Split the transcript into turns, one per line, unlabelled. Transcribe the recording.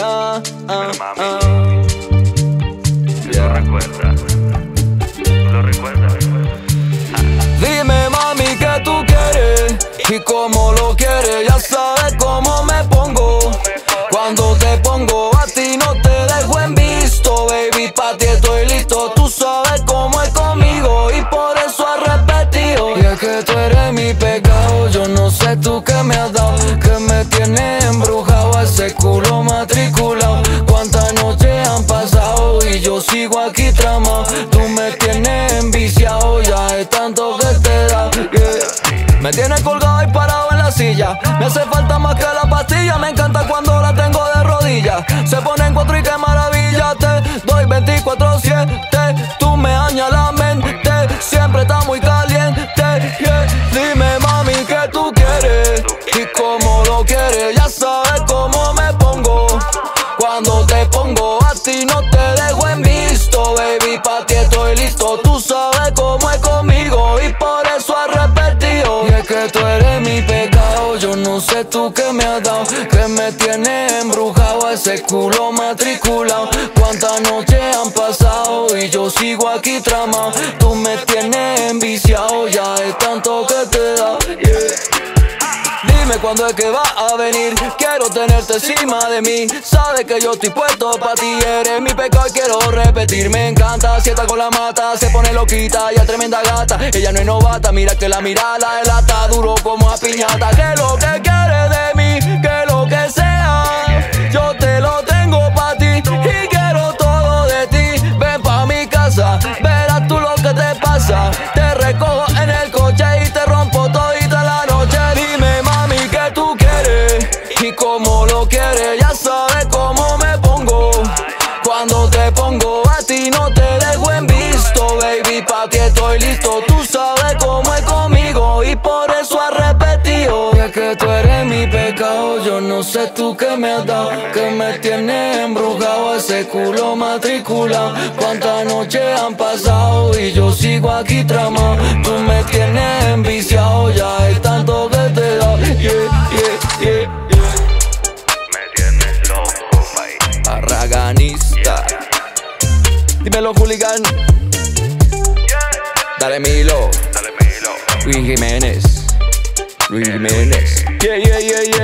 Mami. ¿Tú lo recuerdas? ¿Tú lo recuerdas?
Dime mami que tú quieres y cómo lo quieres, ya sabes cómo me pongo. Cuando te pongo a ti no te dejo en visto, baby, pa' ti estoy listo. Tú sabes cómo es conmigo y por eso has repetido. Y es que tú eres mi pecado, yo no sé tú qué me has dado, que me tienes ese culo matriculado. Cuántas noches han pasado y yo sigo aquí tramado. Tú me tienes enviciado, ya es tanto que te da. yeah. Me tienes colgado y parado en la silla. Me hace falta más que la pastilla. Me encanta cuando la tengo de rodillas. Se pone en cuatro y qué maravilla. Te doy 24-7. Tú me dañas la mente. Siempre está muy caliente. yeah. Dime, no sé tú qué me has dado, que me tienes embrujado ese culo matriculado. Cuántas noches han pasado y yo sigo aquí tramado. Tú me tienes enviciado, ya es tanto que te da. Dime cuándo es que va a venir. Quiero tenerte encima de mí. Sabes que yo estoy puesto para ti. Eres mi pecado y quiero repetir. Me encanta, si está con la mata, se pone loquita. Ya tremenda gata. Ella no es novata. Mira que la mira la delata. Duro como a piñata. Que lo que pongo a ti, no te dejo en visto, baby. Pa' ti estoy listo. Tú sabes cómo es conmigo y por eso has repetido. Y que tú eres mi pecado. Yo no sé tú qué me has dado, que me tienes embrujado ese culo matriculado. Cuántas noches han pasado y yo sigo aquí tramado. Tú me tienes Dímelo, hooligan. Dale Milo.
Dale, Milo.
Luis Jiménez. Luis Jiménez. Yeah, yeah, yeah, yeah, yeah, yeah.